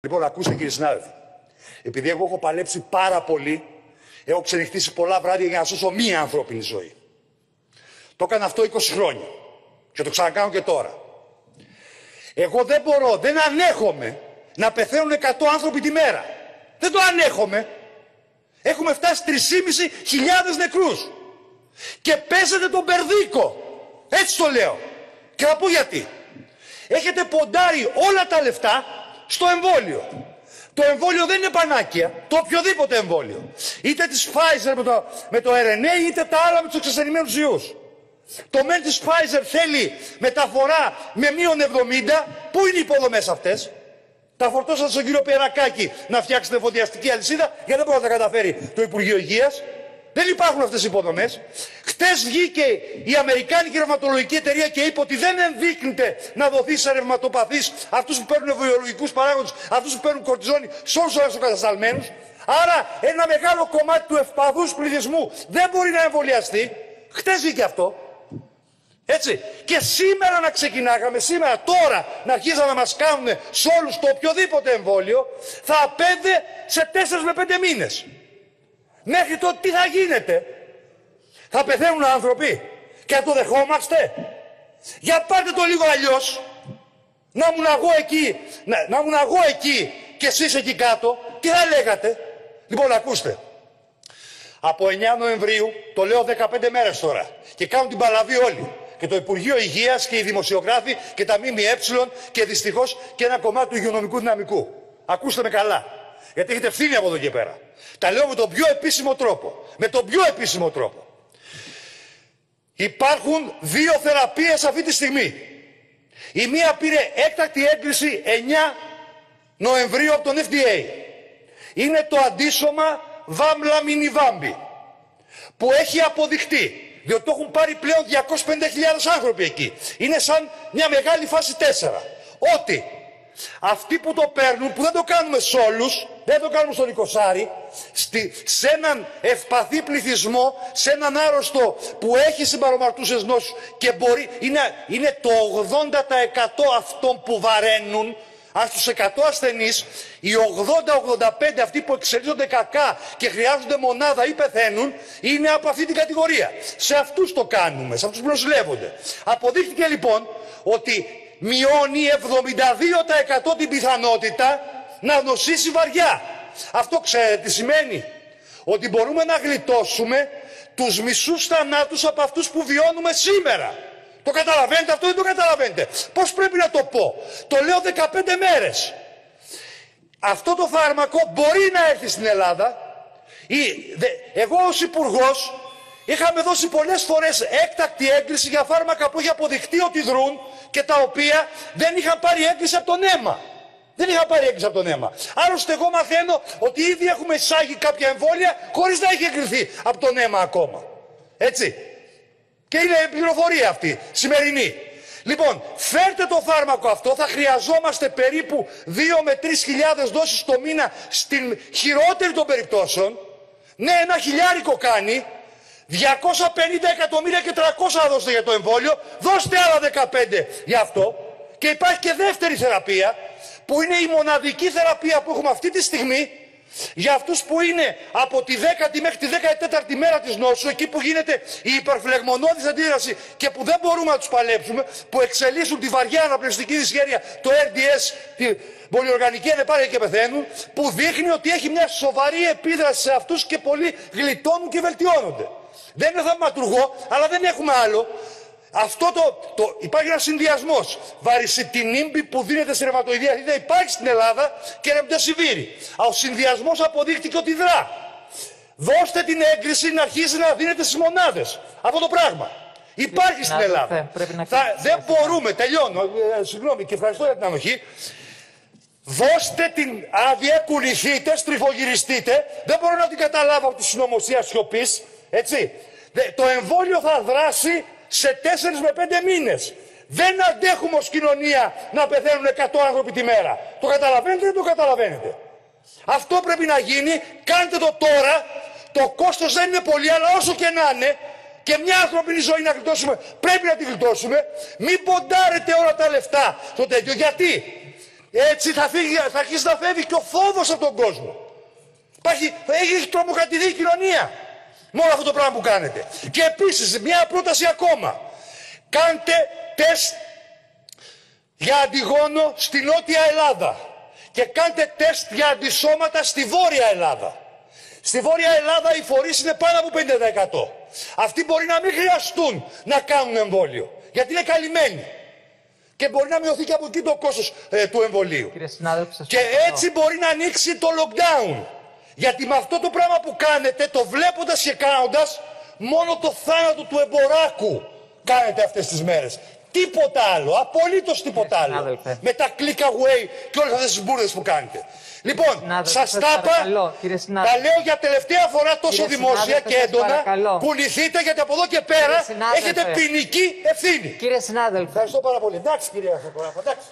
Λοιπόν, ακούστε κύριε συνάδελφοι. Επειδή εγώ έχω παλέψει πάρα πολύ, έχω ξενυχτήσει πολλά βράδια για να σώσω μία ανθρώπινη ζωή. Το έκανα αυτό 20 χρόνια. Και το ξανακάνω και τώρα. Εγώ δεν μπορώ, δεν ανέχομαι να πεθαίνουν 100 άνθρωποι τη μέρα. Δεν το ανέχομαι. Έχουμε φτάσει 3.500 νεκρούς. Και πέσετε τον Περδίκο. Έτσι το λέω. Και θα πω γιατί. Έχετε ποντάρει όλα τα λεφτά στο εμβόλιο. Το εμβόλιο δεν είναι πανάκια. Το οποιοδήποτε εμβόλιο. Είτε της Pfizer με το, με το RNA είτε τα άλλα με τους εξασθενημένους ιούς. Το μεν της Pfizer θέλει μεταφορά με μείον 70. Πού είναι οι υποδομές αυτές; Τα φορτώσατε στον κύριο Περακάκη να φτιάξετε εφοδιαστική αλυσίδα γιατί δεν μπορεί να τα καταφέρει το Υπουργείο Υγείας. Δεν υπάρχουν αυτές οι υποδομές. Χτες βγήκε η Αμερικάνικη ρευματολογική εταιρεία και είπε ότι δεν ενδείκνυται να δοθεί σε ρευματοπαθείς αυτούς που παίρνουν βιολογικούς παράγοντες, αυτούς που παίρνουν κορτιζόνη, σε όλους τους κατασταλμένους. Άρα ένα μεγάλο κομμάτι του ευπαθούς πληθυσμού δεν μπορεί να εμβολιαστεί. Χτες βγήκε αυτό. Έτσι. Και σήμερα να ξεκινάγαμε, σήμερα, τώρα, να αρχίζαν να μας κάνουν σε όλους το οποιοδήποτε εμβόλιο, θα απέντε σε 4 με 5 μήνες. Μέχρι τότε τι θα γίνεται. Θα πεθαίνουν άνθρωποι και θα το δεχόμαστε. Για πάτε το λίγο αλλιώς. Να ήμουν εγώ εκεί, να, να ήμουν εγώ εκεί και εσείς εκεί κάτω. Τι θα λέγατε. Λοιπόν ακούστε. Από 9 Νοεμβρίου, το λέω 15 μέρες τώρα, και κάνουν την παλαβή όλοι. Και το Υπουργείο Υγείας και οι δημοσιογράφοι και τα ΜΜΕ και δυστυχώς και ένα κομμάτι του υγειονομικού δυναμικού. Ακούστε με καλά. Γιατί έχετε ευθύνη από εδώ και πέρα. Τα λέω με τον πιο επίσημο τρόπο. Με τον πιο επίσημο τρόπο. Υπάρχουν δύο θεραπείες αυτή τη στιγμή. Η μία πήρε έκτακτη έγκριση 9 Νοεμβρίου από τον FDA. Είναι το αντίσωμα βάμλα μινιβάμπι που έχει αποδειχτεί διότι το έχουν πάρει πλέον 250.000 άνθρωποι εκεί. Είναι σαν μια μεγάλη φάση 4. Ότι αυτοί που το παίρνουν, που δεν το κάνουμε σε όλους, δεν το κάνουμε στον Οικοσάρι, στη, σε έναν ευπαθή πληθυσμό, σε έναν άρρωστο που έχει συμπαρομαρτούσες νόσους και μπορεί, είναι, είναι το 80% αυτών που βαραίνουν, αν στους 100 ασθενείς, οι 80-85 αυτοί που εξελίσσονται κακά και χρειάζονται μονάδα ή πεθαίνουν, είναι από αυτή την κατηγορία. Σε αυτούς το κάνουμε, σε αυτούς που νοσηλεύονται. Αποδείχθηκε λοιπόν ότι μειώνει 72% την πιθανότητα να νοσήσει βαριά. Αυτό ξέρετε τι σημαίνει; Ότι μπορούμε να γλιτώσουμε τους μισούς θανάτους από αυτούς που βιώνουμε σήμερα. Το καταλαβαίνετε αυτό ή δεν το καταλαβαίνετε; Πώς πρέπει να το πω; Το λέω 15 μέρες. Αυτό το φάρμακο μπορεί να έρθει στην Ελλάδα. Ή, εγώ ως υπουργός είχαμε δώσει πολλές φορές έκτακτη έγκριση για φάρμακα που έχει αποδειχτεί ότι δρούν και τα οποία δεν είχαν πάρει έγκριση από τον αίμα. Δεν είχα πάρει έγκριση από τον αίμα. Άλλωστε, εγώ μαθαίνω ότι ήδη έχουμε εισάγει κάποια εμβόλια χωρίς να έχει εγκριθεί από τον αίμα ακόμα. Έτσι. Και είναι πληροφορία αυτή, σημερινή. Λοιπόν, φέρτε το φάρμακο αυτό, θα χρειαζόμαστε περίπου 2 με 3 χιλιάδες δόσεις το μήνα στην χειρότερη των περιπτώσεων. Ναι, ένα χιλιάρικο κάνει. 250 εκατομμύρια και 300 θα δώσετε για το εμβόλιο. Δώστε άλλα 15 για αυτό. Και υπάρχει και δεύτερη θεραπεία που είναι η μοναδική θεραπεία που έχουμε αυτή τη στιγμή για αυτούς που είναι από τη 10η μέχρι τη 14η μέρα της νόσου, εκεί που γίνεται η υπερφλεγμονώδης αντίδραση και που δεν μπορούμε να τους παλέψουμε, που εξελίσσουν τη βαριά αναπνευστική δυσχέρεια, το RDS, τη πολυοργανική ανεπάρκεια και πεθαίνουν, που δείχνει ότι έχει μια σοβαρή επίδραση σε αυτούς και πολλοί γλιτώνουν και βελτιώνονται. Δεν είναι θαυματουργό, αλλά δεν έχουμε άλλο. Αυτό το, το υπάρχει ένας συνδυασμός. Βαρισιτινίμπη που δίνεται στη ρευματοειδία δεν υπάρχει στην Ελλάδα και ρεμτεσιβήρη. Ο συνδυασμός αποδείχτηκε ότι δρά. Δώστε την έγκριση να αρχίσει να δίνεται στις μονάδες. Αυτό το πράγμα. Υπάρχει στην Ελλάδα. Θα, δεν μπορούμε, τελειώνω. Ε, συγγνώμη και ευχαριστώ για την ανοχή. Δώστε την άδεια, κουνηθείτε, στριφογυριστείτε. Δεν μπορώ να την καταλάβω από τη συνωμοσία σιωπής. Έτσι. Το εμβόλιο θα δράσει σε 4 με 5 μήνες. Δεν αντέχουμε ως κοινωνία να πεθαίνουν 100 άνθρωποι τη μέρα. Το καταλαβαίνετε ή δεν το καταλαβαίνετε. Αυτό πρέπει να γίνει. Κάντε το τώρα. Το κόστος δεν είναι πολύ, αλλά όσο και να είναι, και μια ανθρώπινη ζωή να γλιτώσουμε, πρέπει να τη γλιτώσουμε. Μην ποντάρετε όλα τα λεφτά στο τέτοιο. Γιατί; Έτσι θα, φύγει, θα αρχίσει να φεύγει και ο φόβος από τον κόσμο. Υπάρχει, έχει τρομοκρατηθεί η κοινωνία. Με όλο αυτό το πράγμα που κάνετε. Και επίσης μια πρόταση ακόμα. Κάντε τεστ για αντιγόνο στη Νότια Ελλάδα και κάντε τεστ για αντισώματα στη Βόρεια Ελλάδα. Στη Βόρεια Ελλάδα οι φορείς είναι πάνω από 50%. Αυτοί μπορεί να μην χρειαστούν να κάνουν εμβόλιο. Γιατί είναι καλυμμένοι. Και μπορεί να μειωθεί και από εκεί το κόστος ε, του εμβολίου. και έτσι μπορεί να ανοίξει το lockdown. Γιατί με αυτό το πράγμα που κάνετε, το βλέποντας και κάνοντας, μόνο το θάνατο του εμποράκου κάνετε αυτές τις μέρες. Τίποτα άλλο. Απολύτως τίποτα άλλο. Με τα click away και όλες αυτές τις μπουρδες που κάνετε. Λοιπόν, σας τα είπα. Τα λέω για τελευταία φορά τόσο δημόσια και έντονα. Πουληθείτε γιατί από εδώ και πέρα έχετε ποινική ευθύνη. Κύριε συνάδελφε. Ευχαριστώ πάρα πολύ. Εντάξει, κυρία Σακοράφα. Εντάξει.